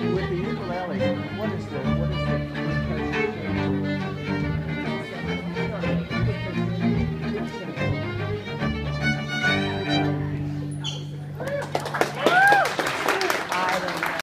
with me.